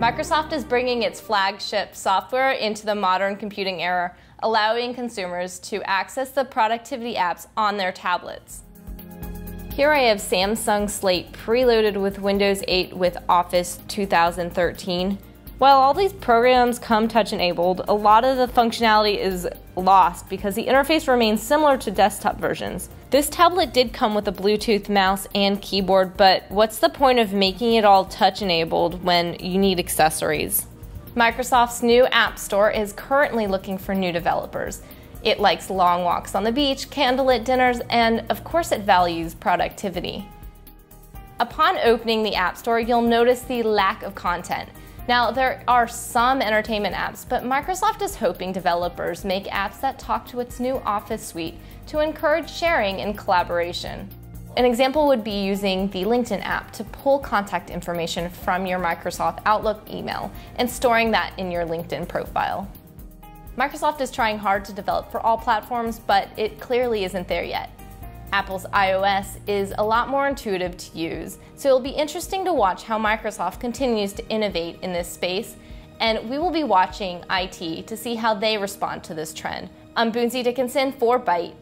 Microsoft is bringing its flagship software into the modern computing era, allowing consumers to access the productivity apps on their tablets. Here I have Samsung Slate preloaded with Windows 8 with Office 2013. While all these programs come touch enabled, a lot of the functionality is lost because the interface remains similar to desktop versions. This tablet did come with a Bluetooth mouse and keyboard, but what's the point of making it all touch enabled when you need accessories? Microsoft's new App Store is currently looking for new developers. It likes long walks on the beach, candlelit dinners, and of course, it values productivity. Upon opening the App Store, you'll notice the lack of content. Now, there are some entertainment apps, but Microsoft is hoping developers make apps that talk to its new Office suite to encourage sharing and collaboration. An example would be using the LinkedIn app to pull contact information from your Microsoft Outlook email and storing that in your LinkedIn profile. Microsoft is trying hard to develop for all platforms, but it clearly isn't there yet. Apple's iOS is a lot more intuitive to use, so it'll be interesting to watch how Microsoft continues to innovate in this space, and we will be watching IT to see how they respond to this trend. I'm Boonsri Dickinson for Byte.